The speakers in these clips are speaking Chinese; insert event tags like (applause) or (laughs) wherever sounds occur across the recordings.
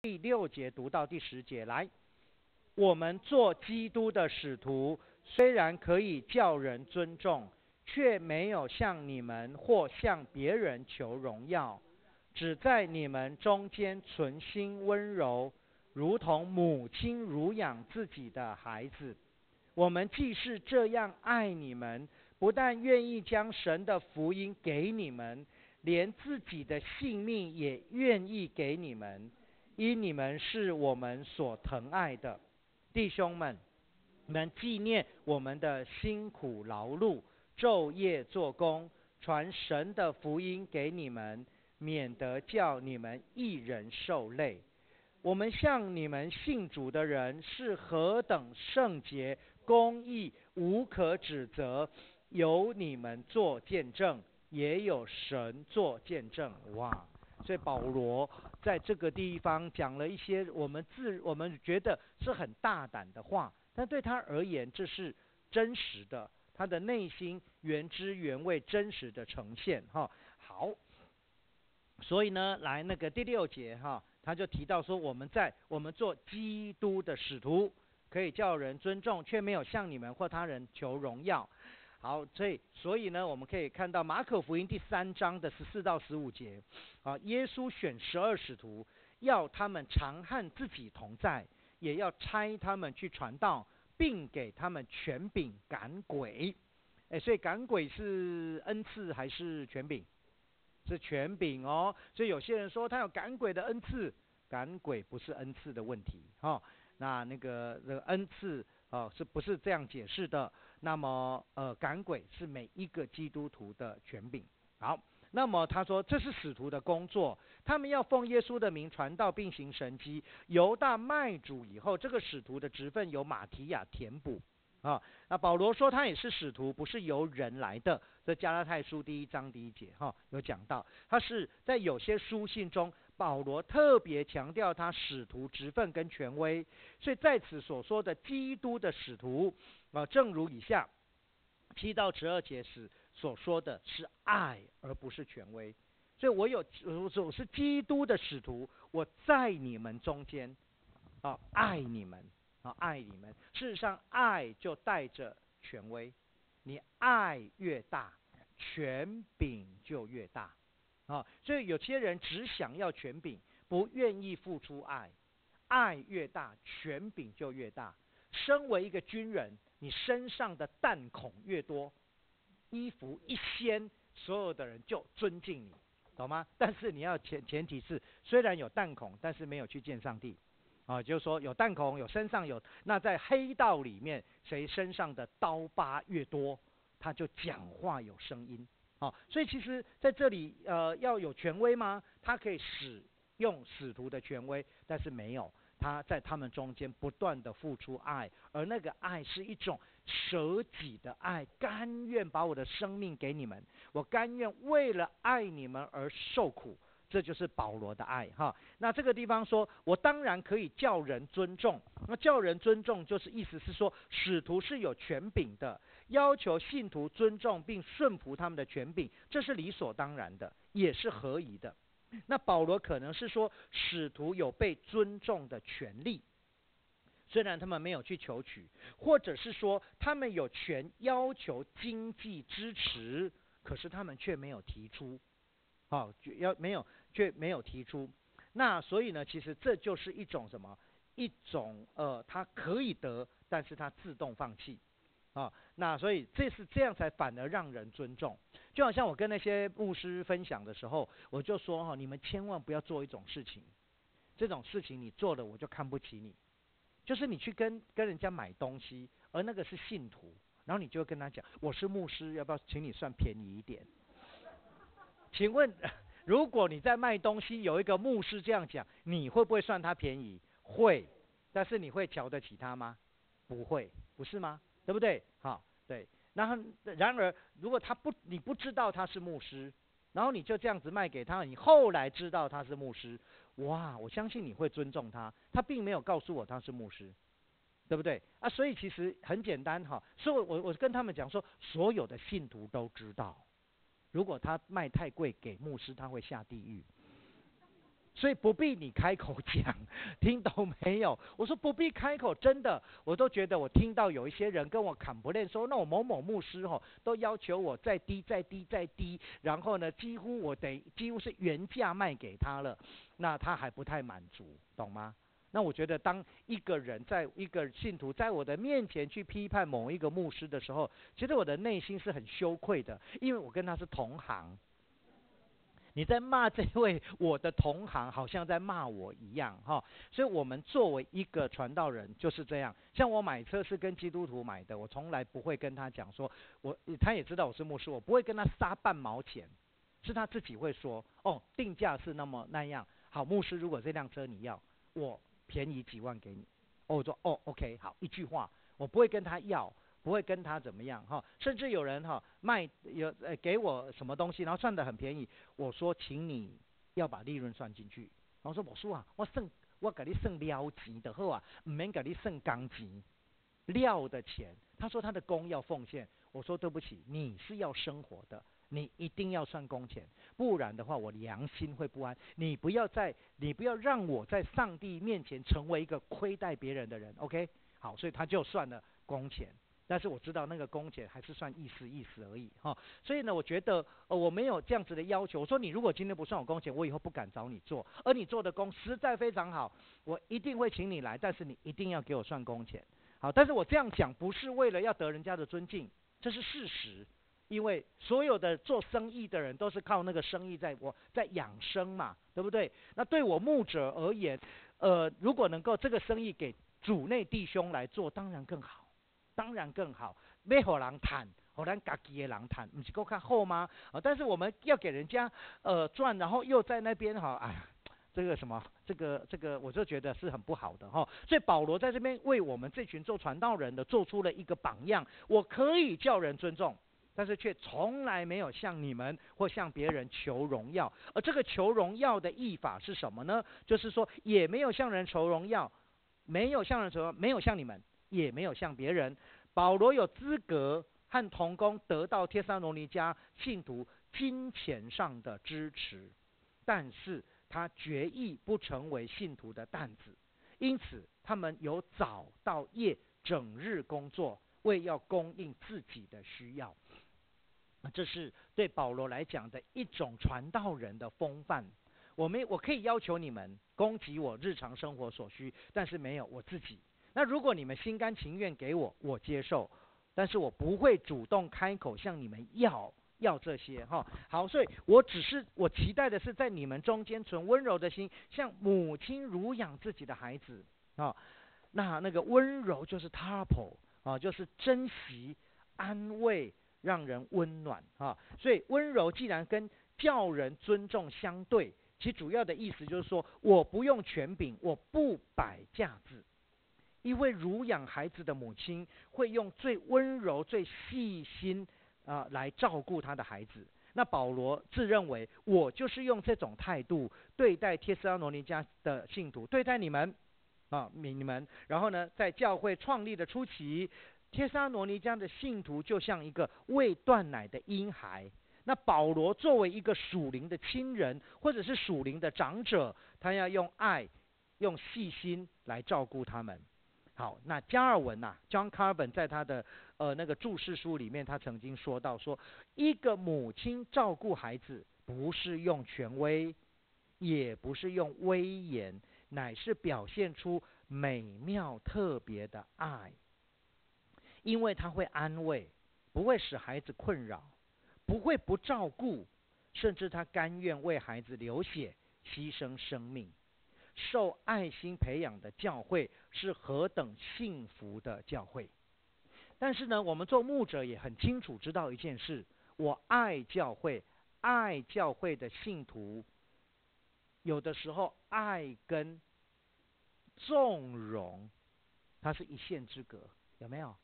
第六节读到第十节，来，我们做基督的使徒，虽然可以叫人尊重，却没有向你们或向别人求荣耀，只在你们中间存心温柔，如同母亲乳养自己的孩子。我们既是这样爱你们，不但愿意将神的福音给你们，连自己的性命也愿意给你们，因你们是我们所疼爱的弟兄们。你们纪念我们的辛苦劳碌，昼夜做工，传神的福音给你们，免得叫你们一人受累。我们向你们信主的人是何等圣洁、公义、无可指责，有你们做见证，也有神做见证。哇！所以保罗在这个地方讲了一些我们自我们觉得是很大胆的话，但对他而言这是真实的，他的内心原汁原味、真实的呈现。哈，好。所以呢，来那个第六节哈。他就提到说，我们在我们做基督的使徒，可以叫人尊重，却没有向你们或他人求荣耀。好，所以所以呢，我们可以看到马可福音第三章的十四到十五节，啊，耶稣选十二使徒，要他们常和自己同在，也要差他们去传道，并给他们权柄赶鬼。哎，所以赶鬼是恩赐还是权柄？是权柄哦，所以有些人说他有赶鬼的恩赐，赶鬼不是恩赐的问题哈。那那个这个恩赐哦，是不是这样解释的？那么呃，赶鬼是每一个基督徒的权柄。好，那么他说这是使徒的工作，他们要奉耶稣的名传道并行神迹。犹大卖主以后，这个使徒的职分由马提亚填补。啊，那保罗说他也是使徒，不是由人来的。这加拉太书第一章第一节哈有讲到，他是在有些书信中，保罗特别强调他使徒职分跟权威。所以在此所说的基督的使徒啊，正如以下七到十二节时所说的是爱而不是权威。所以我有我是基督的使徒，我在你们中间啊，爱你们。啊，爱你们。事实上，爱就带着权威。你爱越大，权柄就越大。啊，所以有些人只想要权柄，不愿意付出爱。爱越大，权柄就越大。身为一个军人，你身上的弹孔越多，衣服一掀，所有的人就尊敬你，懂吗？但是你要前前提是，虽然有弹孔，但是没有去见上帝。啊，就是说有弹孔，有身上有，那在黑道里面，谁身上的刀疤越多，他就讲话有声音。啊，所以其实在这里，呃，要有权威吗？他可以使用使徒的权威，但是没有，他在他们中间不断的付出爱，而那个爱是一种舍己的爱，甘愿把我的生命给你们，我甘愿为了爱你们而受苦。这就是保罗的爱哈。那这个地方说，我当然可以叫人尊重。那叫人尊重，就是意思是说，使徒是有权柄的，要求信徒尊重并顺服他们的权柄，这是理所当然的，也是合宜的。那保罗可能是说，使徒有被尊重的权利，虽然他们没有去求取，或者是说他们有权要求经济支持，可是他们却没有提出。好，要没有却没有提出，那所以呢，其实这就是一种什么？一种呃，他可以得，但是他自动放弃，啊，那所以这是这样才反而让人尊重。就好像我跟那些牧师分享的时候，我就说哈，你们千万不要做一种事情，这种事情你做了我就看不起你，就是你去跟跟人家买东西，而那个是信徒，然后你就跟他讲，我是牧师，要不要请你算便宜一点？(laughs) 请问，如果你在卖东西，有一个牧师这样讲，你会不会算他便宜？会，但是你会瞧得起他吗？不会，不是吗？对不对？好，对。然后，然而，如果他不，你不知道他是牧师，然后你就这样子卖给他，你后来知道他是牧师，哇，我相信你会尊重他。他并没有告诉我他是牧师，对不对？啊，所以其实很简单哈。所以我我跟他们讲说，所有的信徒都知道。如果他卖太贵给牧师，他会下地狱。所以不必你开口讲，听懂没有？我说不必开口，真的，我都觉得我听到有一些人跟我砍不练说，那我某某牧师吼都要求我再低再低再低，然后呢，几乎我得几乎是原价卖给他了，那他还不太满足，懂吗？那我觉得当一个人在一个信徒在我的面前去批判某一个牧师的时候，其实我的内心是很羞愧的，因为我跟他是同行。你在骂这位我的同行，好像在骂我一样，哈。所以，我们作为一个传道人就是这样。像我买车是跟基督徒买的，我从来不会跟他讲说，我他也知道我是牧师，我不会跟他杀半毛钱，是他自己会说，哦，定价是那么那样。好，牧师，如果这辆车你要，我便宜几万给你。哦，我说，哦，OK，好，一句话，我不会跟他要。不会跟他怎么样哈，甚至有人哈卖有呃给我什么东西，然后算的很便宜，我说请你要把利润算进去。然后说我说啊，我剩我给你剩料钱的后啊，唔免给你剩钢钱料的钱。他说他的工要奉献，我说对不起，你是要生活的，你一定要算工钱，不然的话我良心会不安。你不要在你不要让我在上帝面前成为一个亏待别人的人，OK？好，所以他就算了工钱。但是我知道那个工钱还是算意思意思而已哈，所以呢，我觉得呃我没有这样子的要求。我说你如果今天不算我工钱，我以后不敢找你做。而你做的工实在非常好，我一定会请你来，但是你一定要给我算工钱。好，但是我这样讲不是为了要得人家的尊敬，这是事实。因为所有的做生意的人都是靠那个生意在我在养生嘛，对不对？那对我牧者而言，呃，如果能够这个生意给主内弟兄来做，当然更好。当然更好，没和人谈，和咱家己的人谈，不是够看好吗？啊，但是我们要给人家呃赚，然后又在那边哈，哎呀，这个什么，这个这个，我就觉得是很不好的哈。所以保罗在这边为我们这群做传道人的做出了一个榜样，我可以叫人尊重，但是却从来没有向你们或向别人求荣耀。而这个求荣耀的译法是什么呢？就是说，也没有向人求荣耀，没有向人求，没有向你们。也没有向别人，保罗有资格和同工得到帖撒罗尼迦信徒金钱上的支持，但是他决意不成为信徒的担子，因此他们由早到夜整日工作，为要供应自己的需要。这是对保罗来讲的一种传道人的风范。我们我可以要求你们供给我日常生活所需，但是没有我自己。那如果你们心甘情愿给我，我接受，但是我不会主动开口向你们要要这些哈。好，所以我只是我期待的是在你们中间存温柔的心，像母亲乳养自己的孩子啊。那那个温柔就是 tapo 啊，就是珍惜、安慰、让人温暖啊。所以温柔既然跟叫人尊重相对，其主要的意思就是说，我不用权柄，我不摆架子。一位乳养孩子的母亲会用最温柔、最细心啊来照顾他的孩子。那保罗自认为，我就是用这种态度对待帖斯拉罗尼迦的信徒，对待你们啊，你们。然后呢，在教会创立的初期，帖斯拉罗尼迦的信徒就像一个未断奶的婴孩。那保罗作为一个属灵的亲人，或者是属灵的长者，他要用爱、用细心来照顾他们。好，那加尔文呐，John Carbon 在他的呃那个注释书里面，他曾经说到说，一个母亲照顾孩子，不是用权威，也不是用威严，乃是表现出美妙特别的爱，因为他会安慰，不会使孩子困扰，不会不照顾，甚至他甘愿为孩子流血，牺牲生命。受爱心培养的教会是何等幸福的教会！但是呢，我们做牧者也很清楚知道一件事：我爱教会，爱教会的信徒，有的时候爱跟纵容，它是一线之隔，有没有？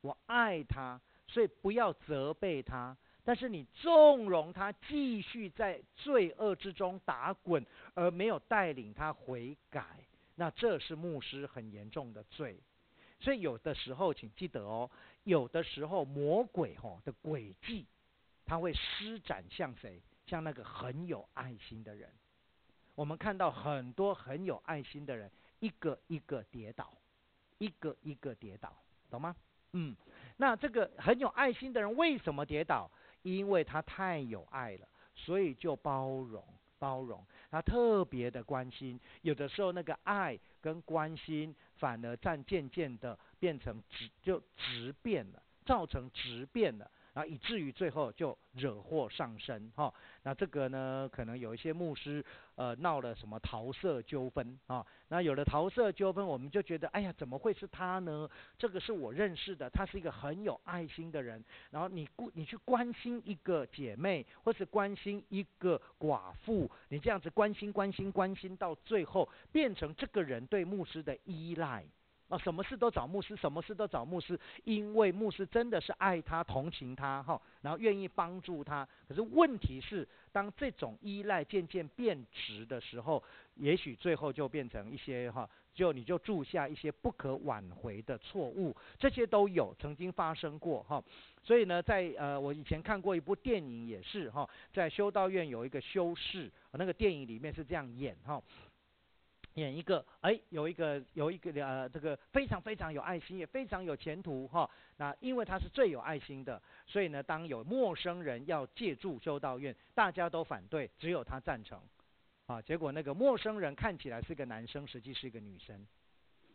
我爱他，所以不要责备他。但是你纵容他继续在罪恶之中打滚，而没有带领他悔改，那这是牧师很严重的罪。所以有的时候，请记得哦，有的时候魔鬼吼的诡计，他会施展向谁？向那个很有爱心的人。我们看到很多很有爱心的人，一个一个跌倒，一个一个跌倒，懂吗？嗯，那这个很有爱心的人为什么跌倒？因为他太有爱了，所以就包容包容，他特别的关心。有的时候那个爱跟关心反而在渐渐的变成质就质变了，造成质变了。啊，以至于最后就惹祸上身哈。那这个呢，可能有一些牧师呃闹了什么桃色纠纷啊。那有了桃色纠纷，我们就觉得，哎呀，怎么会是他呢？这个是我认识的，他是一个很有爱心的人。然后你顾你去关心一个姐妹，或是关心一个寡妇，你这样子关心关心关心，到最后变成这个人对牧师的依赖。啊，什么事都找牧师，什么事都找牧师，因为牧师真的是爱他、同情他，哈，然后愿意帮助他。可是问题是，当这种依赖渐渐变质的时候，也许最后就变成一些哈，就你就铸下一些不可挽回的错误，这些都有曾经发生过，哈。所以呢，在呃，我以前看过一部电影，也是哈，在修道院有一个修士，那个电影里面是这样演，哈。演一个，哎，有一个有一个呃，这个非常非常有爱心，也非常有前途哈。那因为他是最有爱心的，所以呢，当有陌生人要借助修道院，大家都反对，只有他赞成。啊，结果那个陌生人看起来是个男生，实际是一个女生。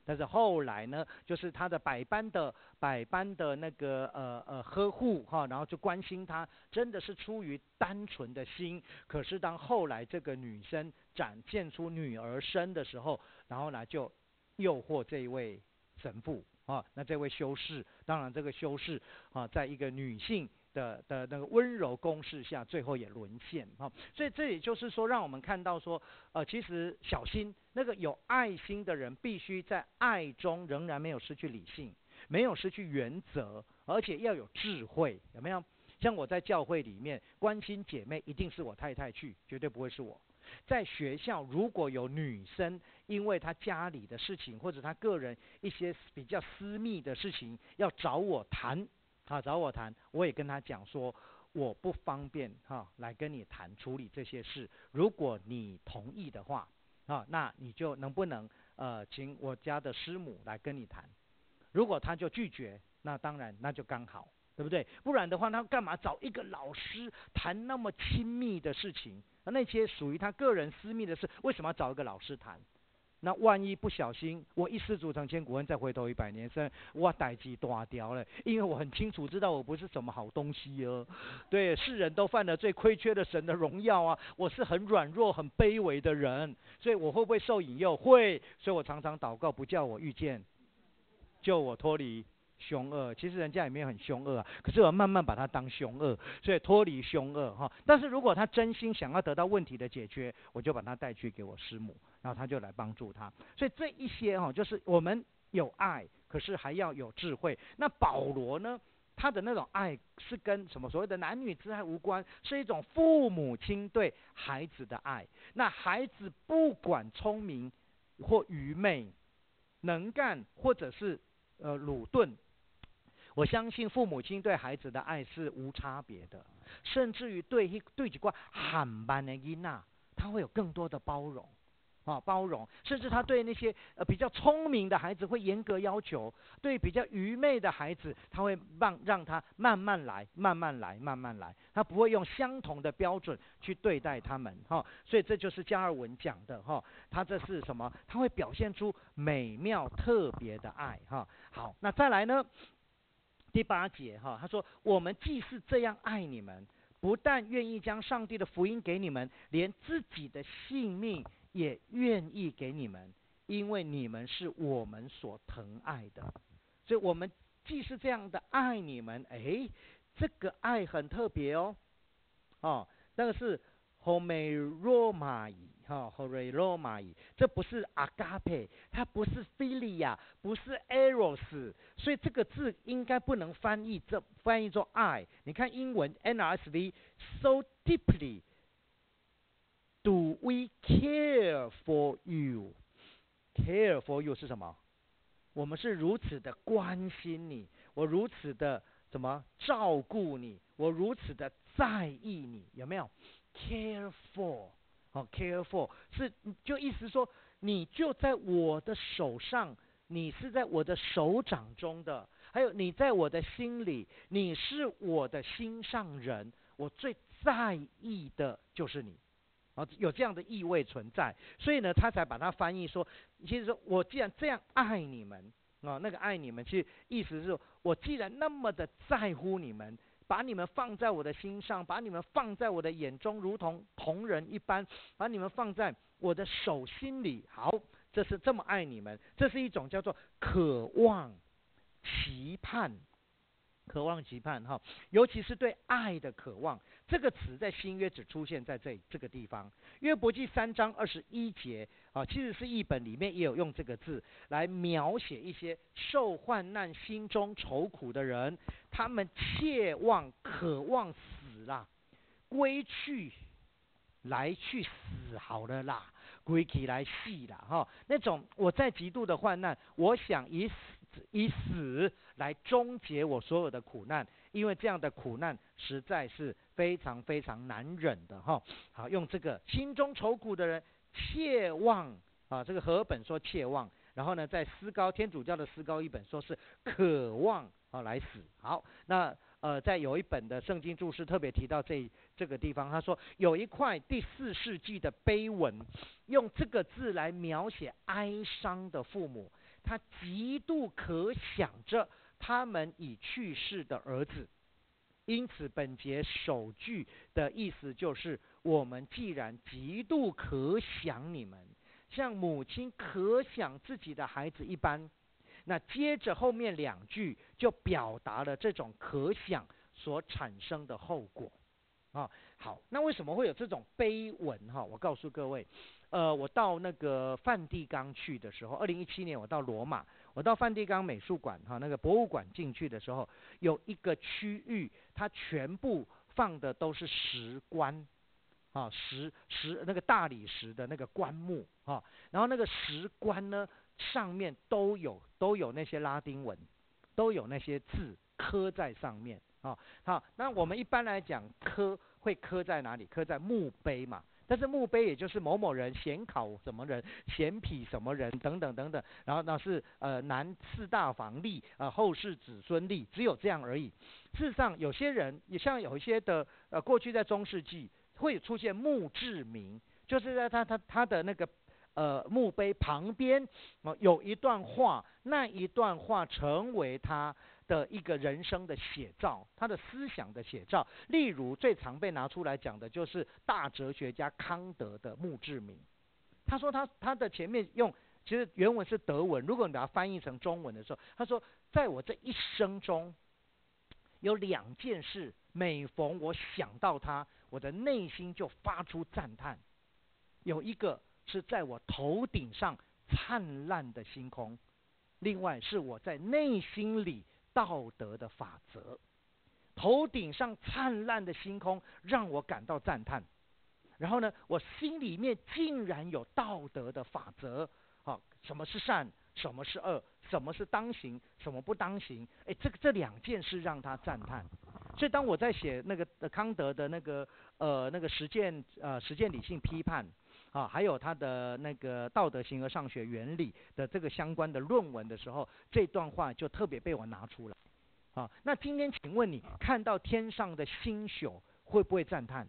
但是后来呢，就是他的百般的百般的那个呃呃呵护哈，然后就关心他，真的是出于单纯的心。可是当后来这个女生展现出女儿身的时候，然后呢就诱惑这一位神父啊，那这位修士，当然这个修士啊，在一个女性。的的那个温柔攻势下，最后也沦陷哈，所以这也就是说，让我们看到说，呃，其实小心那个有爱心的人，必须在爱中仍然没有失去理性，没有失去原则，而且要有智慧，有没有？像我在教会里面关心姐妹，一定是我太太去，绝对不会是我。在学校如果有女生，因为她家里的事情或者她个人一些比较私密的事情要找我谈。啊，找我谈，我也跟他讲说，我不方便哈来跟你谈处理这些事。如果你同意的话，啊，那你就能不能呃请我家的师母来跟你谈？如果他就拒绝，那当然那就刚好，对不对？不然的话，他干嘛找一个老师谈那么亲密的事情？那些属于他个人私密的事，为什么要找一个老师谈？那万一不小心，我一失足成千古恨，再回头一百年生，我代机断掉了。因为我很清楚知道我不是什么好东西哦。对，世人都犯了最亏缺的神的荣耀啊！我是很软弱、很卑微的人，所以我会不会受引诱？会，所以我常常祷告，不叫我遇见，救我脱离。凶恶，其实人家也没有很凶恶啊，可是我慢慢把他当凶恶，所以脱离凶恶哈。但是如果他真心想要得到问题的解决，我就把他带去给我师母，然后他就来帮助他。所以这一些哈，就是我们有爱，可是还要有智慧。那保罗呢，他的那种爱是跟什么所谓的男女之爱无关，是一种父母亲对孩子的爱。那孩子不管聪明或愚昧，能干或者是呃鲁钝。我相信父母亲对孩子的爱是无差别的，甚至于对一对几个喊班的伊娜，他会有更多的包容，啊，包容，甚至他对那些呃比较聪明的孩子会严格要求，对比较愚昧的孩子，他会让让他慢慢来，慢慢来，慢慢来，他不会用相同的标准去对待他们，哈，所以这就是加尔文讲的，哈，他这是什么？他会表现出美妙特别的爱，哈，好，那再来呢？第八节哈，他说：“我们既是这样爱你们，不但愿意将上帝的福音给你们，连自己的性命也愿意给你们，因为你们是我们所疼爱的。所以，我们既是这样的爱你们，哎，这个爱很特别哦，哦，那个是 homeromai。”哈，hore r o m a 这不是 agape，它不是 philia，不是 eros，所以这个字应该不能翻译这翻译作爱。你看英文 NRSV，so deeply do we care for you？care for you 是什么？我们是如此的关心你，我如此的怎么照顾你，我如此的在意你，有没有？care for。好，care for 是就意思说，你就在我的手上，你是在我的手掌中的，还有你在我的心里，你是我的心上人，我最在意的就是你。啊，有这样的意味存在，所以呢，他才把它翻译说，其实我既然这样爱你们，啊，那个爱你们，其实意思是，我既然那么的在乎你们，把你们放在我的心上，把你们放在我的眼中，如同同人一般，把你们放在我的手心里，好，这是这么爱你们，这是一种叫做渴望、期盼。渴望期盼哈，尤其是对爱的渴望，这个词在新约只出现在这这个地方。约伯记三章二十一节啊，其实是译本里面也有用这个字来描写一些受患难、心中愁苦的人，他们切望、渴望死啦，归去，来去死好了啦，归去来死啦哈，那种我在极度的患难，我想以死。以死来终结我所有的苦难，因为这样的苦难实在是非常非常难忍的哈。好，用这个心中愁苦的人切望啊，这个和本说切望，然后呢，在思高天主教的思高一本说是渴望啊来死。好，那呃，在有一本的圣经注释特别提到这这个地方，他说有一块第四世纪的碑文，用这个字来描写哀伤的父母。他极度可想着他们已去世的儿子，因此本节首句的意思就是：我们既然极度可想你们，像母亲可想自己的孩子一般，那接着后面两句就表达了这种可想所产生的后果。啊，好，那为什么会有这种碑文？哈，我告诉各位。呃，我到那个梵蒂冈去的时候，二零一七年我到罗马，我到梵蒂冈美术馆哈，那个博物馆进去的时候，有一个区域，它全部放的都是石棺，啊，石石那个大理石的那个棺木啊，然后那个石棺呢，上面都有都有那些拉丁文，都有那些字刻在上面啊，好，那我们一般来讲刻会刻在哪里？刻在墓碑嘛。但是墓碑也就是某某人显考什么人显匹什么人等等等等，然后那是呃男四大房立呃后世子孙立，只有这样而已。事实上，有些人也像有一些的呃过去在中世纪会出现墓志铭，就是在他他他的那个呃墓碑旁边有一段话，那一段话成为他。的一个人生的写照，他的思想的写照，例如最常被拿出来讲的就是大哲学家康德的墓志铭。他说他他的前面用，其实原文是德文，如果你把它翻译成中文的时候，他说在我这一生中，有两件事，每逢我想到他，我的内心就发出赞叹。有一个是在我头顶上灿烂的星空，另外是我在内心里。道德的法则，头顶上灿烂的星空让我感到赞叹。然后呢，我心里面竟然有道德的法则，好，什么是善，什么是恶，什么是当行，什么不当行？哎，这个这两件事让他赞叹。所以当我在写那个康德的那个呃那个实践呃实践理性批判。啊，还有他的那个道德形而上学原理的这个相关的论文的时候，这段话就特别被我拿出来。啊，那今天请问你看到天上的星宿会不会赞叹？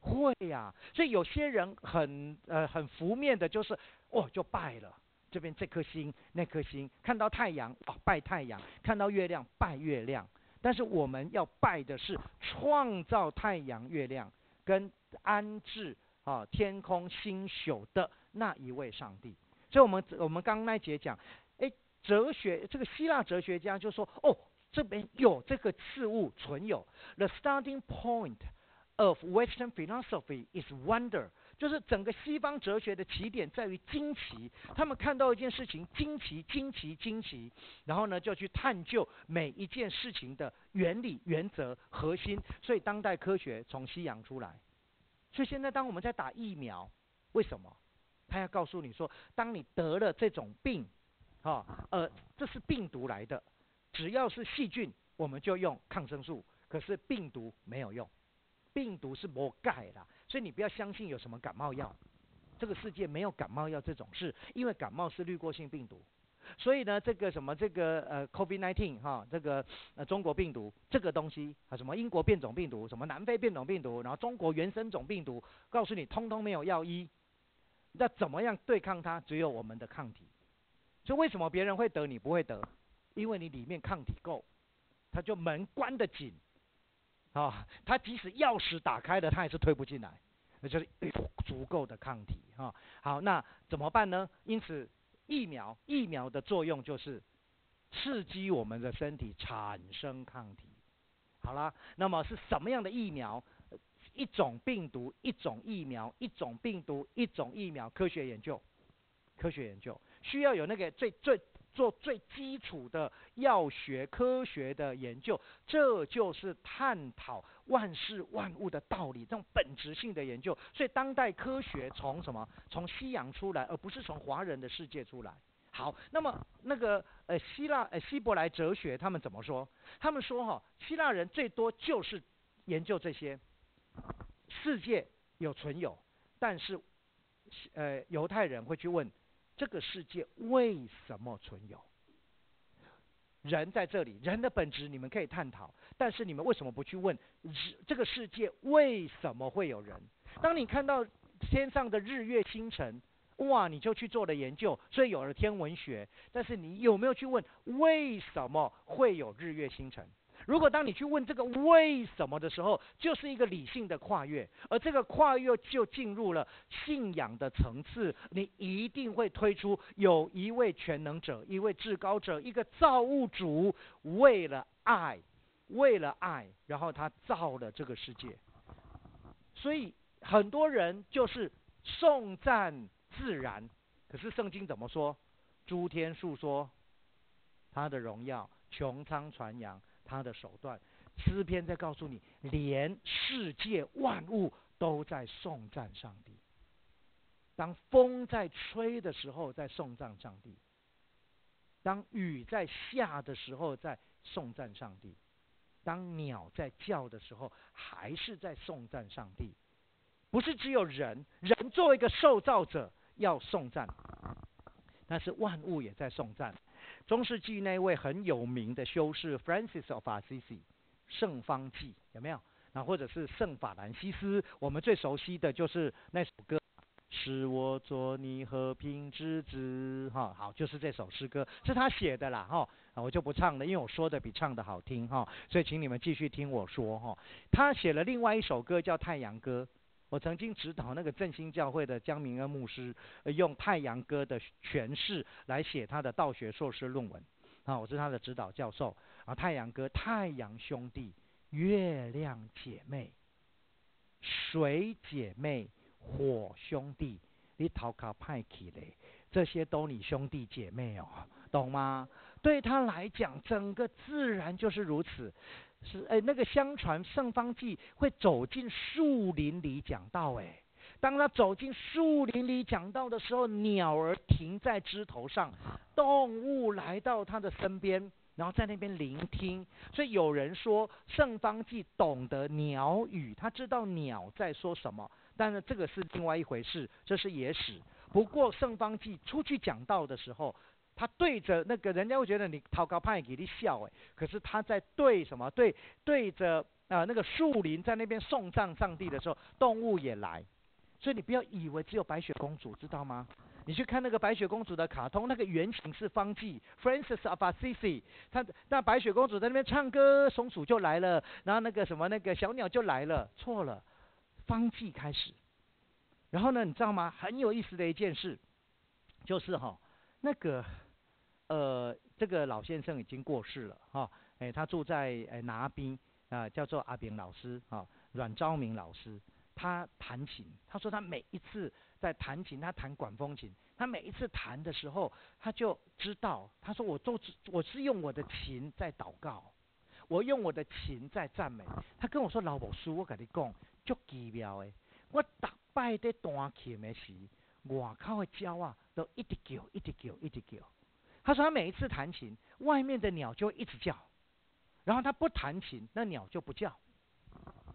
会呀。所以有些人很呃很浮面的，就是哦就拜了这边这颗星那颗星，看到太阳哦拜太阳，看到月亮拜月亮。但是我们要拜的是创造太阳月亮跟安置。啊，天空星宿的那一位上帝，所以，我们我们刚刚那节讲，哎，哲学这个希腊哲学家就说，哦，这边有这个事物存有，the starting point of Western philosophy is wonder，就是整个西方哲学的起点在于惊奇，他们看到一件事情惊奇，惊奇，惊奇，然后呢就去探究每一件事情的原理、原则、核心，所以当代科学从西洋出来。所以现在，当我们在打疫苗，为什么？他要告诉你说，当你得了这种病，哈，呃，这是病毒来的，只要是细菌，我们就用抗生素。可是病毒没有用，病毒是魔盖的，所以你不要相信有什么感冒药，这个世界没有感冒药这种事，因为感冒是滤过性病毒。所以呢，这个什么这个呃，COVID-19 哈，这个呃中国病毒这个东西啊，什么英国变种病毒，什么南非变种病毒，然后中国原生种病毒，告诉你通通没有药医，那怎么样对抗它？只有我们的抗体。所以为什么别人会得你不会得？因为你里面抗体够，他就门关得紧，啊，他即使钥匙打开了，他也是推不进来，那就是足够的抗体哈。好，那怎么办呢？因此。疫苗疫苗的作用就是刺激我们的身体产生抗体。好了，那么是什么样的疫苗？一种病毒，一种疫苗，一种病毒，一种疫苗。科学研究，科学研究需要有那个最最做最基础的药学科学的研究，这就是探讨。万事万物的道理，这种本质性的研究，所以当代科学从什么？从西洋出来，而不是从华人的世界出来。好，那么那个呃希腊呃希伯来哲学他们怎么说？他们说哈，希腊人最多就是研究这些世界有存有，但是呃犹太人会去问这个世界为什么存有？人在这里，人的本质你们可以探讨，但是你们为什么不去问这个世界为什么会有人？当你看到天上的日月星辰，哇，你就去做了研究，所以有了天文学。但是你有没有去问为什么会有日月星辰？如果当你去问这个为什么的时候，就是一个理性的跨越，而这个跨越就进入了信仰的层次。你一定会推出有一位全能者，一位至高者，一个造物主，为了爱，为了爱，然后他造了这个世界。所以很多人就是颂赞自然，可是圣经怎么说？诸天述说他的荣耀，穹苍传扬。他的手段，诗篇在告诉你，连世界万物都在颂赞上帝。当风在吹的时候，在颂赞上帝；当雨在下的时候，在颂赞上帝；当鸟在叫的时候，还是在颂赞上帝。不是只有人，人作为一个受造者要颂赞，但是万物也在颂赞。中世纪那位很有名的修士 Francis of Assisi，圣方济有没有？那或者是圣法兰西斯，我们最熟悉的就是那首歌，使我做你和平之子，哈，好，就是这首诗歌是他写的啦，哈，我就不唱了，因为我说的比唱的好听，哈，所以请你们继续听我说，哈，他写了另外一首歌叫《太阳歌》。我曾经指导那个振兴教会的江明恩牧师，用《太阳歌》的诠释来写他的道学硕士论文。啊，我是他的指导教授。啊，《太阳哥》，太阳兄弟、月亮姐妹、水姐妹、火兄弟，你逃卡派去嘞？这些都你兄弟姐妹哦，懂吗？对他来讲，整个自然就是如此。是哎，那个相传圣方济会走进树林里讲道哎。当他走进树林里讲道的时候，鸟儿停在枝头上，动物来到他的身边，然后在那边聆听。所以有人说圣方济懂得鸟语，他知道鸟在说什么。但是这个是另外一回事，这是野史。不过圣方济出去讲道的时候。他对着那个人家会觉得你掏高派给你笑哎，可是他在对什么？对对着啊那个树林在那边送葬上帝的时候，动物也来，所以你不要以为只有白雪公主知道吗？你去看那个白雪公主的卡通，那个原型是方济 Francis of Assisi，他那白雪公主在那边唱歌，松鼠就来了，然后那个什么那个小鸟就来了，错了，方济开始。然后呢，你知道吗？很有意思的一件事，就是哈那个。呃，这个老先生已经过世了哈，哎，他住在哎拿滨啊，叫做阿炳老师啊，阮昭明老师，他弹琴，他说他每一次在弹琴，他弹管风琴，他每一次弹的时候，他就知道，他说我都我是用我的琴在祷告，我用我的琴在赞美。他跟我说老伯叔，我跟你讲，足奇妙的，我打拜在弹琴的时，外口的鸟啊，都一直叫，一直叫，一直叫。他说他每一次弹琴，外面的鸟就一直叫，然后他不弹琴，那鸟就不叫，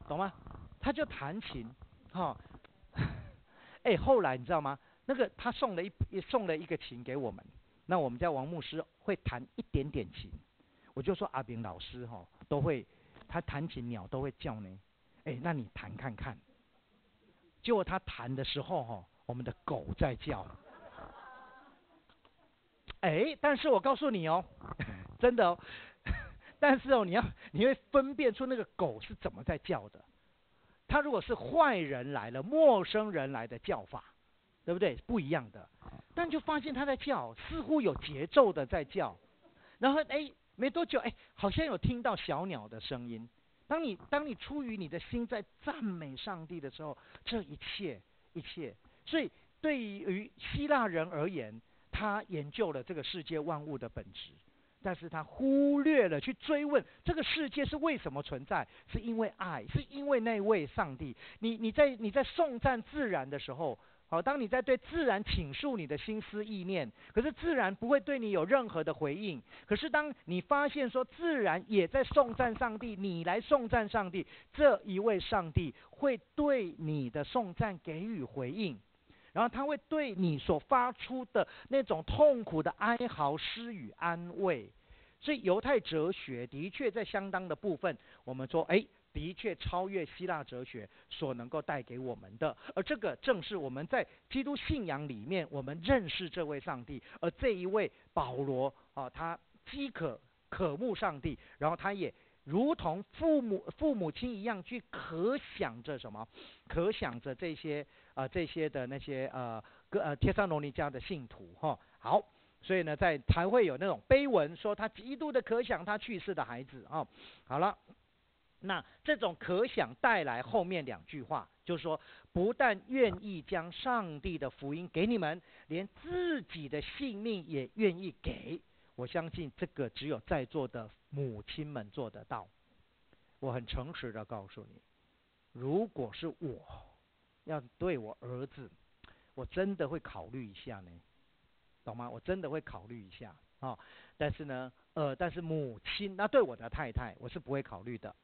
懂吗？他就弹琴，哈，哎，后来你知道吗？那个他送了一送了一个琴给我们，那我们家王牧师会弹一点点琴，我就说阿炳老师哈都会，他弹琴鸟都会叫呢，哎，那你弹看看。结果他弹的时候哈，我们的狗在叫，哎，但是我告诉你哦，(laughs) 真的哦，(laughs) 但是哦，你要你会分辨出那个狗是怎么在叫的，它如果是坏人来了，陌生人来的叫法。对不对？不一样的，但就发现它在叫，似乎有节奏的在叫，然后哎，没多久哎，好像有听到小鸟的声音。当你当你出于你的心在赞美上帝的时候，这一切一切，所以对于希腊人而言，他研究了这个世界万物的本质，但是他忽略了去追问这个世界是为什么存在，是因为爱，是因为那位上帝。你你在你在颂赞自然的时候。好，当你在对自然倾诉你的心思意念，可是自然不会对你有任何的回应。可是当你发现说自然也在颂赞上帝，你来颂赞上帝，这一位上帝会对你的颂赞给予回应，然后他会对你所发出的那种痛苦的哀嚎施予安慰。所以犹太哲学的确在相当的部分，我们说，哎。的确超越希腊哲学所能够带给我们的，而这个正是我们在基督信仰里面，我们认识这位上帝，而这一位保罗啊，他饥渴渴慕上帝，然后他也如同父母父母亲一样去可想着什么，可想着这些啊这些的那些呃个呃帖撒罗尼迦的信徒哈，好，所以呢，在才会有那种碑文说他极度的可想他去世的孩子啊，好了。那这种可想带来后面两句话，就是说，不但愿意将上帝的福音给你们，连自己的性命也愿意给。我相信这个只有在座的母亲们做得到。我很诚实的告诉你，如果是我要对我儿子，我真的会考虑一下呢，懂吗？我真的会考虑一下啊。但是呢，呃，但是母亲那对我的太太，我是不会考虑的。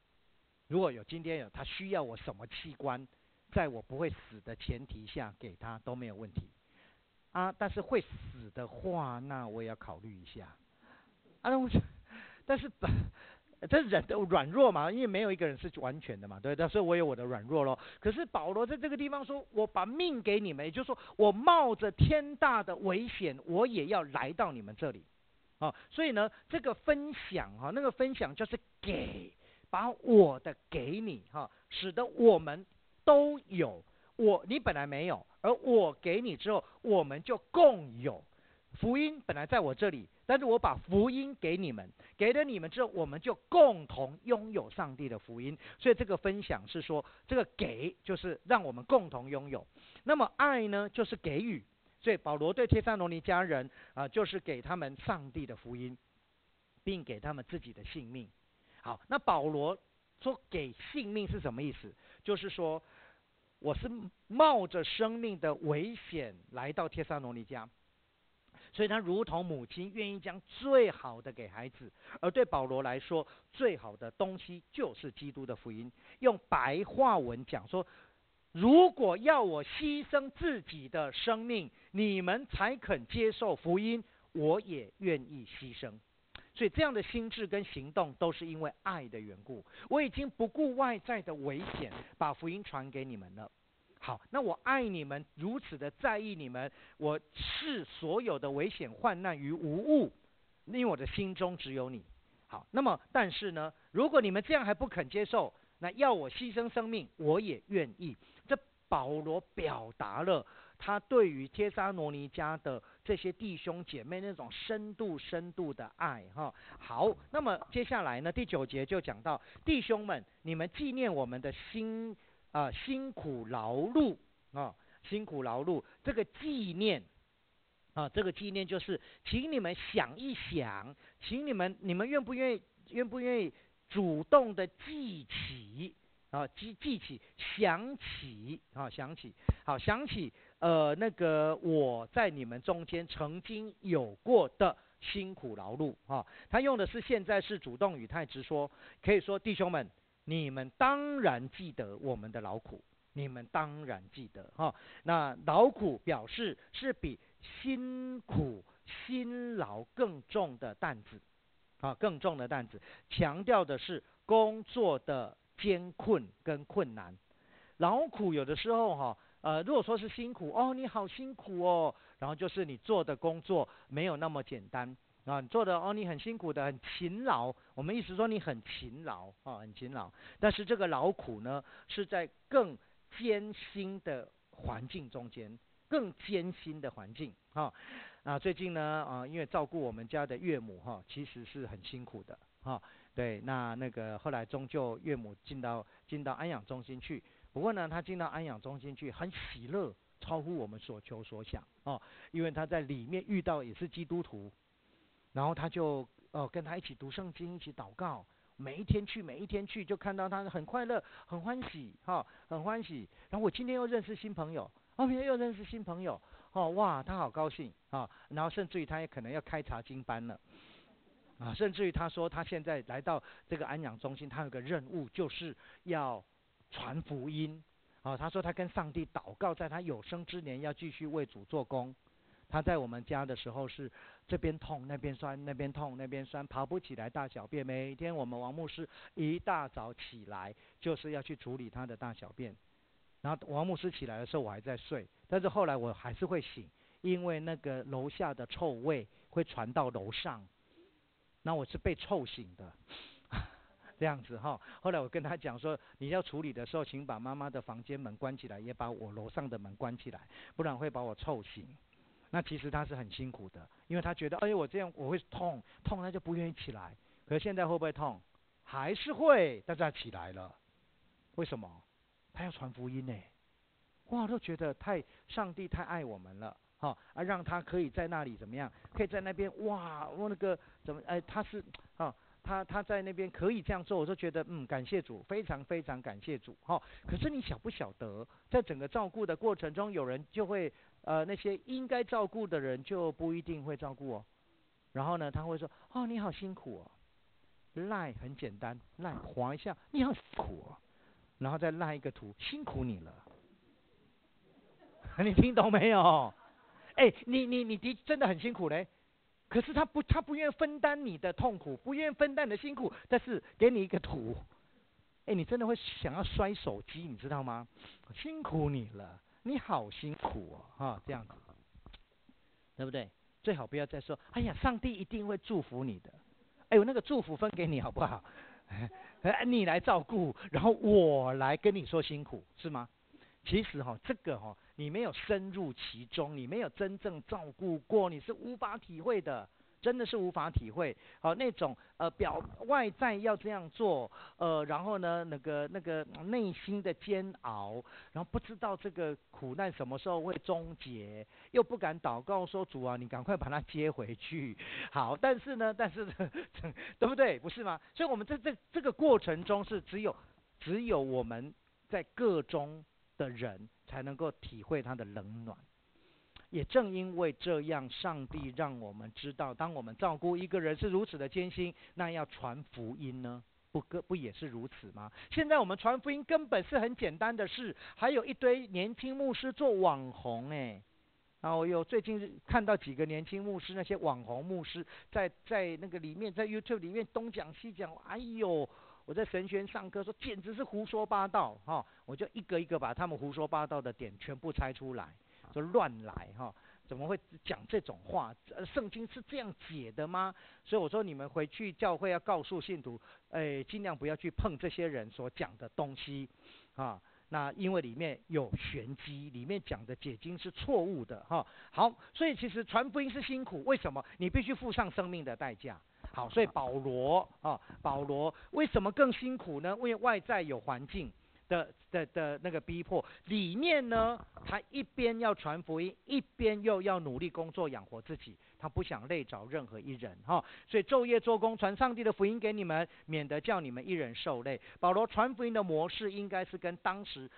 如果有今天有他需要我什么器官，在我不会死的前提下给他都没有问题，啊，但是会死的话，那我也要考虑一下，啊，(laughs) 但是这人的软弱嘛，因为没有一个人是完全的嘛，对，但是我有我的软弱咯。可是保罗在这个地方说，我把命给你们，也就是说，我冒着天大的危险，我也要来到你们这里，啊，所以呢，这个分享哈，那个分享就是给。把我的给你哈，使得我们都有我你本来没有，而我给你之后，我们就共有福音。本来在我这里，但是我把福音给你们，给了你们之后，我们就共同拥有上帝的福音。所以这个分享是说，这个给就是让我们共同拥有。那么爱呢，就是给予。所以保罗对帖撒罗尼家人啊，就是给他们上帝的福音，并给他们自己的性命。好，那保罗说给性命是什么意思？就是说，我是冒着生命的危险来到帖撒罗尼迦，所以他如同母亲愿意将最好的给孩子，而对保罗来说，最好的东西就是基督的福音。用白话文讲说，如果要我牺牲自己的生命，你们才肯接受福音，我也愿意牺牲。所以这样的心智跟行动都是因为爱的缘故。我已经不顾外在的危险，把福音传给你们了。好，那我爱你们，如此的在意你们，我视所有的危险患难于无物，因为我的心中只有你。好，那么但是呢，如果你们这样还不肯接受，那要我牺牲生命，我也愿意。这保罗表达了。他对于帖撒罗尼迦的这些弟兄姐妹那种深度深度的爱，哈，好，那么接下来呢，第九节就讲到弟兄们，你们纪念我们的心啊辛苦劳碌啊辛苦劳碌，这个纪念啊这个纪念就是，请你们想一想，请你们你们愿不愿意愿不愿意主动的记起啊记记起想起啊想起好想起。呃，那个我在你们中间曾经有过的辛苦劳碌啊，他用的是现在是主动语态直说，可以说弟兄们，你们当然记得我们的劳苦你们当然记得哈。那劳苦表示是比辛苦、辛劳更重的担子，啊，更重的担子，强调的是工作的艰困跟困难。劳苦有的时候哈，呃，如果说是辛苦哦，你好辛苦哦，然后就是你做的工作没有那么简单。啊，你做的哦，你很辛苦的，很勤劳。我们意思说你很勤劳啊，很勤劳。但是这个劳苦呢，是在更艰辛的环境中间，更艰辛的环境啊。啊，最近呢，啊，因为照顾我们家的岳母哈，其实是很辛苦的啊。对，那那个后来终究岳母进到进到安养中心去。不过呢，他进到安养中心去很喜乐，超乎我们所求所想啊。因为他在里面遇到也是基督徒。然后他就呃跟他一起读圣经，一起祷告，每一天去，每一天去，就看到他很快乐，很欢喜，哈，很欢喜。然后我今天又认识新朋友，哦，明天又认识新朋友，哦，哇，他好高兴啊。然后甚至于他也可能要开查经班了，啊，甚至于他说他现在来到这个安养中心，他有个任务就是要传福音，啊，他说他跟上帝祷告，在他有生之年要继续为主做工。他在我们家的时候是这边痛那边酸那边痛那边酸爬不起来大小便每天我们王牧师一大早起来就是要去处理他的大小便，然后王牧师起来的时候我还在睡，但是后来我还是会醒，因为那个楼下的臭味会传到楼上，那我是被臭醒的，(laughs) 这样子哈。后来我跟他讲说，你要处理的时候，请把妈妈的房间门关起来，也把我楼上的门关起来，不然会把我臭醒。那其实他是很辛苦的，因为他觉得，哎，我这样我会痛，痛他就不愿意起来。可是现在会不会痛？还是会，但是他起来了。为什么？他要传福音呢。哇，都觉得太上帝太爱我们了，哈，而让他可以在那里怎么样？可以在那边，哇，我那个怎么，哎，他是，啊，他他在那边可以这样做，我就觉得，嗯，感谢主，非常非常感谢主，哈。可是你晓不晓得，在整个照顾的过程中，有人就会。呃，那些应该照顾的人就不一定会照顾哦。然后呢，他会说：“哦，你好辛苦哦。”赖很简单，赖划一下，你好辛苦哦。然后再赖一个图，辛苦你了。(laughs) 你听懂没有？哎，你你你的真的很辛苦嘞。可是他不，他不愿分担你的痛苦，不愿分担你的辛苦，但是给你一个图。哎，你真的会想要摔手机，你知道吗？辛苦你了。你好辛苦哦，哈，这样子，对不对？最好不要再说，哎呀，上帝一定会祝福你的。哎呦，那个祝福分给你好不好？(laughs) 哎，你来照顾，然后我来跟你说辛苦，是吗？其实哈，这个哈，你没有深入其中，你没有真正照顾过，你是无法体会的。真的是无法体会，好那种呃表外在要这样做，呃然后呢那个那个内心的煎熬，然后不知道这个苦难什么时候会终结，又不敢祷告说主啊你赶快把他接回去，(laughs) 好，但是呢但是 (laughs) 对不对？不是吗？所以我们在这这个过程中是只有只有我们在个中的人才能够体会他的冷暖。也正因为这样，上帝让我们知道，当我们照顾一个人是如此的艰辛，那要传福音呢？不，不也是如此吗？现在我们传福音根本是很简单的事，还有一堆年轻牧师做网红哎，然后有最近看到几个年轻牧师，那些网红牧师在在那个里面，在 YouTube 里面东讲西讲，哎呦，我在神学上课说简直是胡说八道哈，我就一个一个把他们胡说八道的点全部拆出来。就乱来哈，怎么会讲这种话？圣经是这样解的吗？所以我说你们回去教会要告诉信徒，哎，尽量不要去碰这些人所讲的东西，啊，那因为里面有玄机，里面讲的解经是错误的哈。好，所以其实传福音是辛苦，为什么？你必须付上生命的代价。好，所以保罗啊，保罗为什么更辛苦呢？因为外在有环境。的的的那个逼迫里面呢，他一边要传福音，一边又要努力工作养活自己，他不想累着任何一人哈，所以昼夜做工传上帝的福音给你们，免得叫你们一人受累。保罗传福音的模式应该是跟当时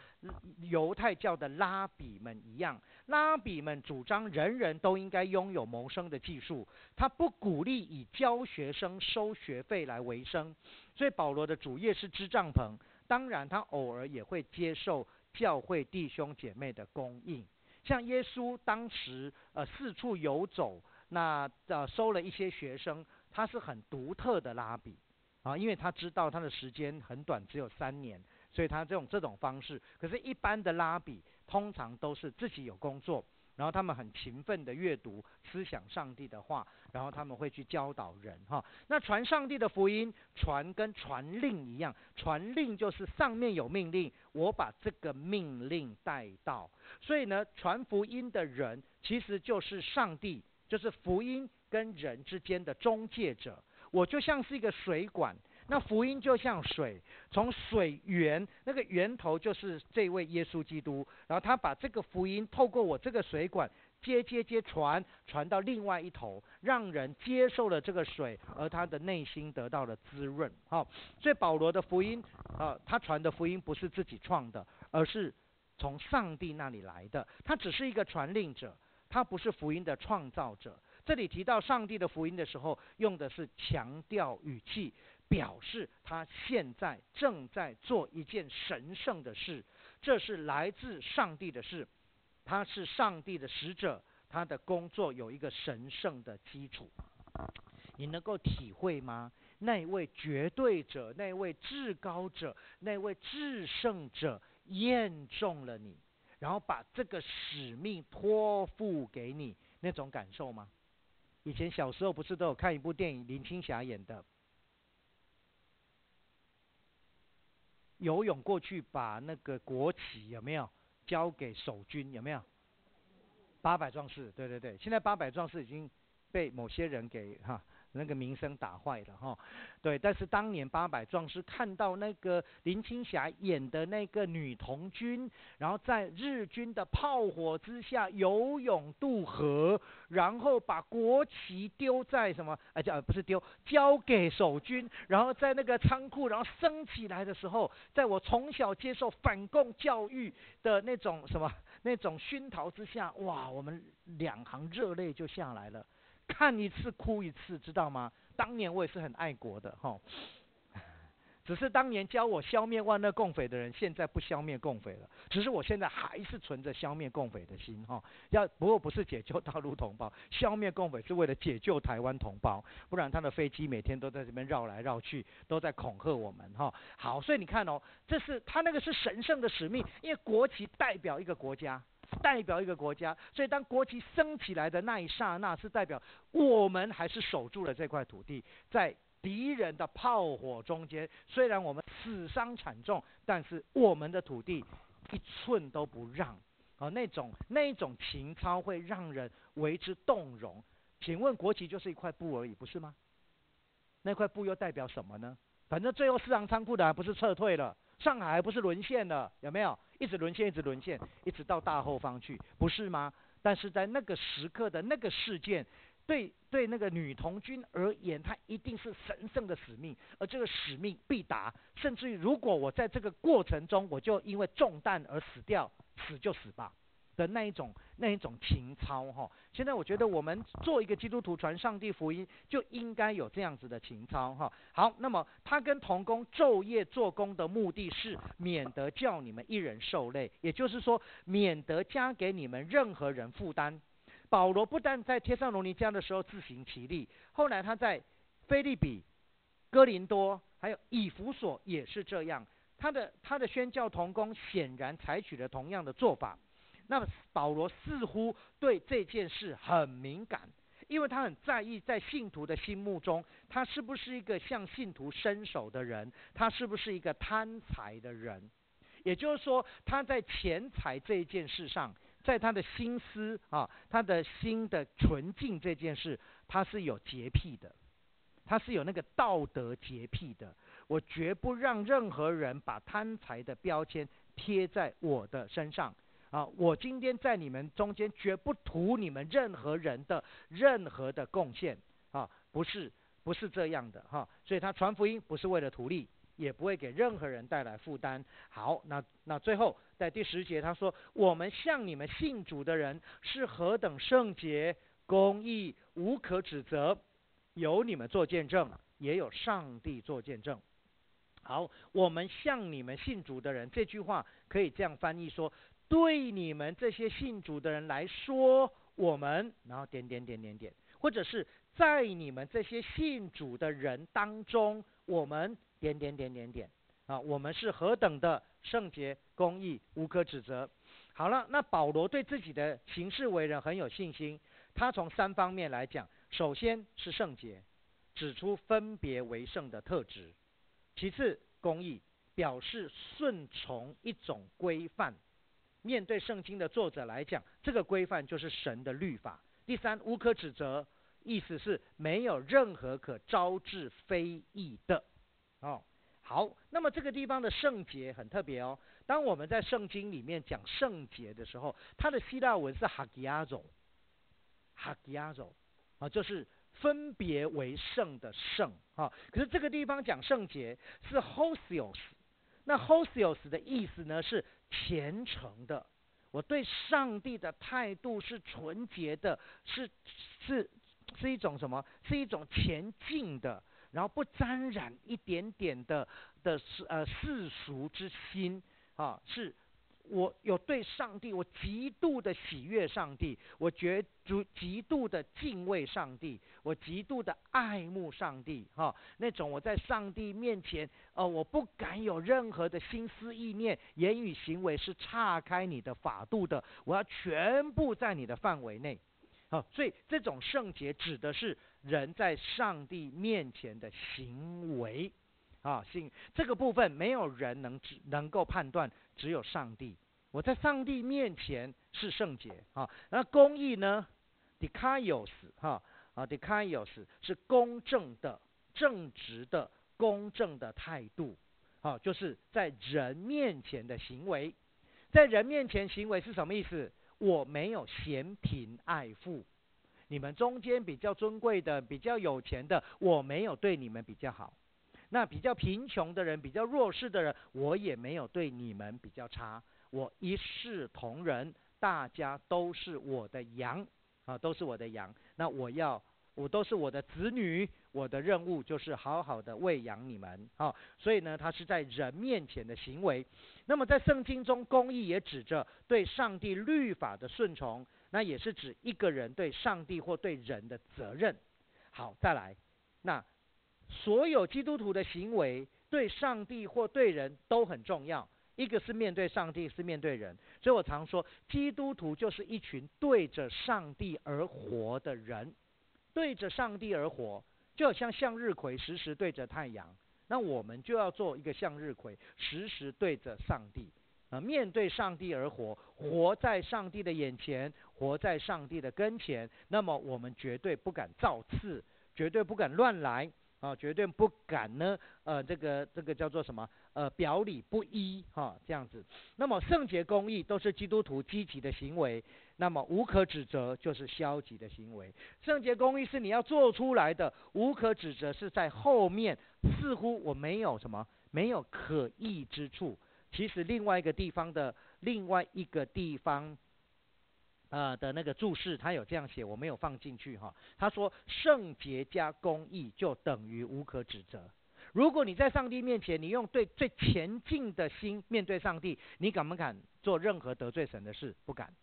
犹太教的拉比们一样，拉比们主张人人都应该拥有谋生的技术，他不鼓励以教学生收学费来为生，所以保罗的主业是支帐篷。当然，他偶尔也会接受教会弟兄姐妹的供应。像耶稣当时呃四处游走，那呃收了一些学生，他是很独特的拉比啊，因为他知道他的时间很短，只有三年，所以他这种这种方式。可是，一般的拉比通常都是自己有工作。然后他们很勤奋的阅读、思想上帝的话，然后他们会去教导人哈。那传上帝的福音，传跟传令一样，传令就是上面有命令，我把这个命令带到。所以呢，传福音的人其实就是上帝，就是福音跟人之间的中介者。我就像是一个水管。那福音就像水，从水源那个源头就是这位耶稣基督，然后他把这个福音透过我这个水管接接接传传到另外一头，让人接受了这个水，而他的内心得到了滋润。好，所以保罗的福音，啊，他传的福音不是自己创的，而是从上帝那里来的，他只是一个传令者，他不是福音的创造者。这里提到上帝的福音的时候，用的是强调语气。表示他现在正在做一件神圣的事，这是来自上帝的事，他是上帝的使者，他的工作有一个神圣的基础。你能够体会吗？那位绝对者，那位至高者，那位至圣者验中了你，然后把这个使命托付给你，那种感受吗？以前小时候不是都有看一部电影，林青霞演的。游泳过去把那个国旗有没有交给守军有没有？八百壮士，对对对，现在八百壮士已经被某些人给哈。那个名声打坏了哈，对，但是当年八百壮士看到那个林青霞演的那个女童军，然后在日军的炮火之下游泳渡河，然后把国旗丢在什么？哎，叫不是丢，交给守军，然后在那个仓库，然后升起来的时候，在我从小接受反共教育的那种什么那种熏陶之下，哇，我们两行热泪就下来了。看一次哭一次，知道吗？当年我也是很爱国的哈，只是当年教我消灭万恶共匪的人，现在不消灭共匪了。只是我现在还是存着消灭共匪的心哈。要不过不是解救大陆同胞，消灭共匪是为了解救台湾同胞，不然他的飞机每天都在这边绕来绕去，都在恐吓我们哈。好，所以你看哦，这是他那个是神圣的使命，因为国旗代表一个国家。代表一个国家，所以当国旗升起来的那一刹那，是代表我们还是守住了这块土地，在敌人的炮火中间，虽然我们死伤惨重，但是我们的土地一寸都不让。啊，那种那种情操会让人为之动容。请问国旗就是一块布而已，不是吗？那块布又代表什么呢？反正最后四行仓库的还不是撤退了。上海还不是沦陷了，有没有？一直沦陷，一直沦陷，一直到大后方去，不是吗？但是在那个时刻的那个事件，对对那个女童军而言，她一定是神圣的使命，而这个使命必达。甚至于，如果我在这个过程中，我就因为中弹而死掉，死就死吧。的那一种那一种情操哈，现在我觉得我们做一个基督徒传上帝福音，就应该有这样子的情操哈。好，那么他跟童工昼夜做工的目的是，免得叫你们一人受累，也就是说，免得加给你们任何人负担。保罗不但在贴上罗尼迦的时候自行其力，后来他在菲利比、哥林多还有以弗所也是这样，他的他的宣教童工显然采取了同样的做法。那么保罗似乎对这件事很敏感，因为他很在意在信徒的心目中，他是不是一个向信徒伸手的人，他是不是一个贪财的人。也就是说，他在钱财这件事上，在他的心思啊，他的心的纯净这件事，他是有洁癖的，他是有那个道德洁癖的。我绝不让任何人把贪财的标签贴在我的身上。啊，我今天在你们中间绝不图你们任何人的任何的贡献，啊，不是，不是这样的哈。所以他传福音不是为了图利，也不会给任何人带来负担。好，那那最后在第十节他说，我们向你们信主的人是何等圣洁、公义、无可指责，有你们做见证，也有上帝做见证。好，我们向你们信主的人，这句话可以这样翻译说：对你们这些信主的人来说，我们，然后点点点点点，或者是在你们这些信主的人当中，我们点点点点点，啊，我们是何等的圣洁、公义、无可指责。好了，那保罗对自己的行事为人很有信心，他从三方面来讲，首先是圣洁，指出分别为圣的特质；其次，公义，表示顺从一种规范。面对圣经的作者来讲，这个规范就是神的律法。第三，无可指责，意思是没有任何可招致非议的。哦，好，那么这个地方的圣洁很特别哦。当我们在圣经里面讲圣洁的时候，它的希腊文是哈吉亚走，哈吉亚走，啊，就是分别为圣的圣啊。可是这个地方讲圣洁是 hosios，那 hosios 的意思呢是虔诚的，我对上帝的态度是纯洁的，是是是一种什么？是一种前进的，然后不沾染一点点的的世呃世俗之心。啊，是我有对上帝，我极度的喜悦上帝，我觉足极度的敬畏上帝，我极度的爱慕上帝，哈，那种我在上帝面前，呃，我不敢有任何的心思意念、言语行为是岔开你的法度的，我要全部在你的范围内，好，所以这种圣洁指的是人在上帝面前的行为。啊，信这个部分没有人能只能够判断，只有上帝。我在上帝面前是圣洁啊。那公义呢？Dikaios 哈啊，Dikaios 是公正的、正直的、公正的态度。好，就是在人面前的行为，在人面前行为是什么意思？我没有嫌贫爱富，你们中间比较尊贵的、比较有钱的，我没有对你们比较好。那比较贫穷的人，比较弱势的人，我也没有对你们比较差，我一视同仁，大家都是我的羊，啊，都是我的羊。那我要，我都是我的子女，我的任务就是好好的喂养你们，啊，所以呢，他是在人面前的行为。那么在圣经中，公义也指着对上帝律法的顺从，那也是指一个人对上帝或对人的责任。好，再来，那。所有基督徒的行为对上帝或对人都很重要。一个是面对上帝，是面对人。所以我常说，基督徒就是一群对着上帝而活的人，对着上帝而活，就好像向日葵时时对着太阳。那我们就要做一个向日葵，时时对着上帝，啊，面对上帝而活，活在上帝的眼前，活在上帝的跟前。那么我们绝对不敢造次，绝对不敢乱来。啊，绝对不敢呢，呃，这个这个叫做什么？呃，表里不一，哈，这样子。那么圣洁公义都是基督徒积极的行为，那么无可指责就是消极的行为。圣洁公义是你要做出来的，无可指责是在后面，似乎我没有什么，没有可疑之处。其实另外一个地方的另外一个地方。呃的那个注释，他有这样写，我没有放进去哈。他说圣洁加公义就等于无可指责。如果你在上帝面前，你用对最前进的心面对上帝，你敢不敢做任何得罪神的事？不敢。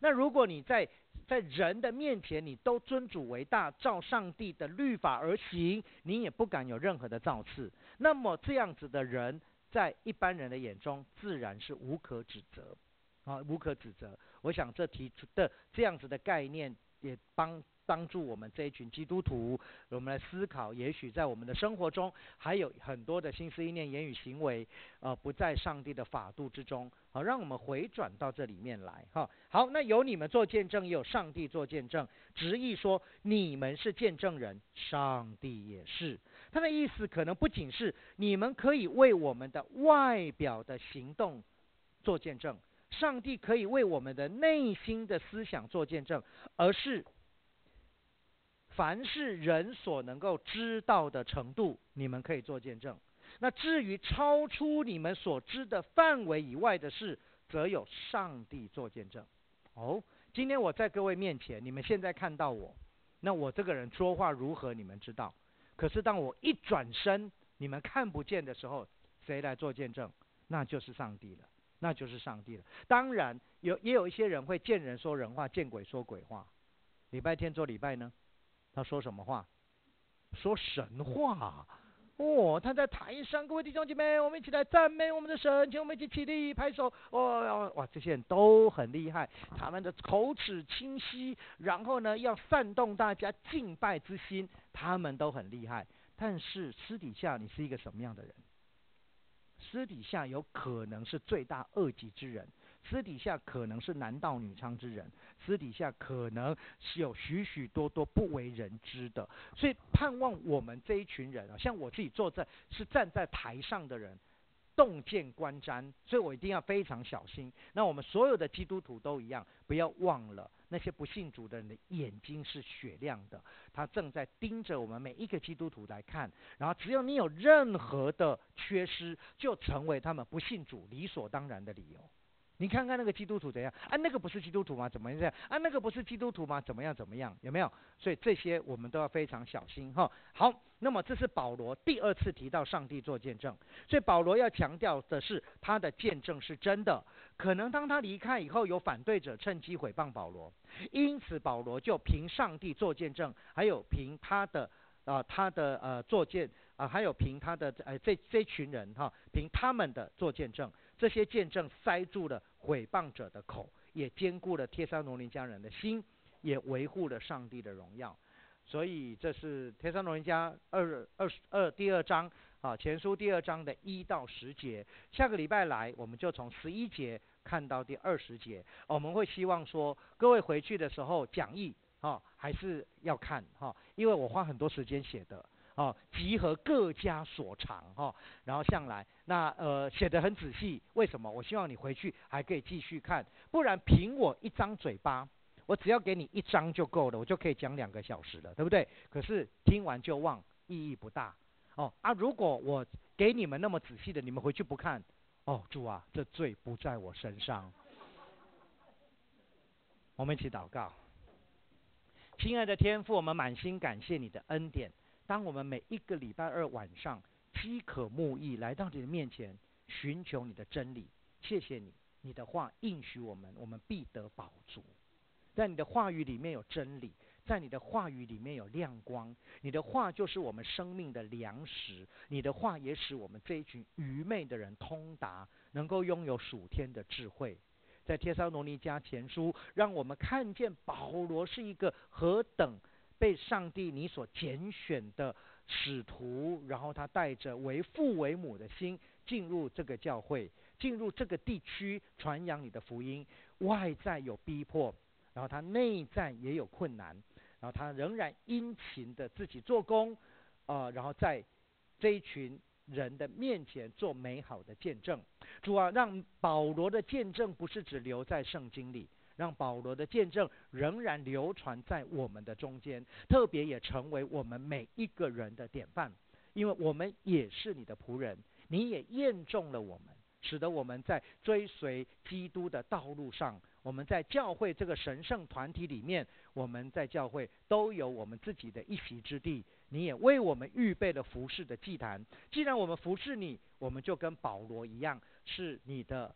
那如果你在在人的面前，你都尊主为大，照上帝的律法而行，你也不敢有任何的造次。那么这样子的人，在一般人的眼中，自然是无可指责。啊，无可指责。我想这提出的这样子的概念，也帮帮助我们这一群基督徒，我们来思考，也许在我们的生活中，还有很多的心思意念、言语行为，呃，不在上帝的法度之中。好，让我们回转到这里面来。哈，好，那有你们做见证，也有上帝做见证。执意说，你们是见证人，上帝也是。他的意思可能不仅是你们可以为我们的外表的行动做见证。上帝可以为我们的内心的思想做见证，而是凡是人所能够知道的程度，你们可以做见证。那至于超出你们所知的范围以外的事，则有上帝做见证。哦，今天我在各位面前，你们现在看到我，那我这个人说话如何，你们知道。可是当我一转身，你们看不见的时候，谁来做见证？那就是上帝了，那就是上帝了。当然有也有一些人会见人说人话，见鬼说鬼话。礼拜天做礼拜呢，他说什么话？说神话。哦，他在台上，各位弟兄姐妹，我们一起来赞美我们的神，请我们一起起立拍手。哇哇，这些人都很厉害，他们的口齿清晰，然后呢，要煽动大家敬拜之心，他们都很厉害。但是私底下，你是一个什么样的人？私底下有可能是罪大恶极之人，私底下可能是男盗女娼之人。私底下可能是有许许多多不为人知的，所以盼望我们这一群人啊，像我自己坐在是站在台上的人，洞见观瞻，所以我一定要非常小心。那我们所有的基督徒都一样，不要忘了那些不信主的人的眼睛是雪亮的，他正在盯着我们每一个基督徒来看。然后只要你有任何的缺失，就成为他们不信主理所当然的理由。你看看那个基督徒怎样？啊，那个不是基督徒吗？怎么样？啊，那个不是基督徒吗？怎么样？怎么样？有没有？所以这些我们都要非常小心哈。好，那么这是保罗第二次提到上帝做见证，所以保罗要强调的是他的见证是真的。可能当他离开以后，有反对者趁机毁谤保罗，因此保罗就凭上帝做见证，还有凭他的啊他的呃做见啊，还有凭他的呃这这群人哈，凭他们的做见证。这些见证塞住了毁谤者的口，也兼顾了帖撒罗尼迦人的心，也维护了上帝的荣耀。所以这是帖撒罗尼迦二二二第二章啊，前书第二章的一到十节。下个礼拜来，我们就从十一节看到第二十节。我们会希望说，各位回去的时候讲义啊，还是要看哈，因为我花很多时间写的。哦，集合各家所长哈，然后向来那呃写的很仔细，为什么？我希望你回去还可以继续看，不然凭我一张嘴巴，我只要给你一张就够了，我就可以讲两个小时了，对不对？可是听完就忘，意义不大。哦啊，如果我给你们那么仔细的，你们回去不看，哦主啊，这罪不在我身上。我们一起祷告，亲爱的天父，我们满心感谢你的恩典。当我们每一个礼拜二晚上饥渴慕义来到你的面前，寻求你的真理，谢谢你，你的话应许我们，我们必得饱足。在你的话语里面有真理，在你的话语里面有亮光，你的话就是我们生命的粮食。你的话也使我们这一群愚昧的人通达，能够拥有属天的智慧。在帖撒罗尼迦前书，让我们看见保罗是一个何等。被上帝你所拣选的使徒，然后他带着为父为母的心进入这个教会，进入这个地区传扬你的福音。外在有逼迫，然后他内在也有困难，然后他仍然殷勤的自己做工，啊，然后在这一群人的面前做美好的见证。主啊，让保罗的见证不是只留在圣经里。让保罗的见证仍然流传在我们的中间，特别也成为我们每一个人的典范，因为我们也是你的仆人，你也验中了我们，使得我们在追随基督的道路上，我们在教会这个神圣团体里面，我们在教会都有我们自己的一席之地。你也为我们预备了服侍的祭坛。既然我们服侍你，我们就跟保罗一样，是你的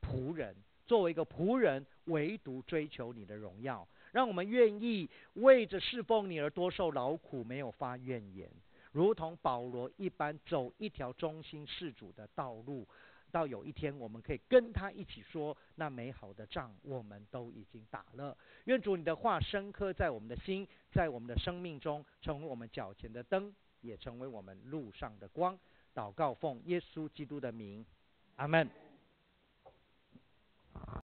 仆人。作为一个仆人，唯独追求你的荣耀，让我们愿意为着侍奉你而多受劳苦，没有发怨言，如同保罗一般走一条忠心事主的道路，到有一天我们可以跟他一起说：那美好的仗我们都已经打了。愿主你的话深刻在我们的心，在我们的生命中，成为我们脚前的灯，也成为我们路上的光。祷告奉耶稣基督的名，阿门。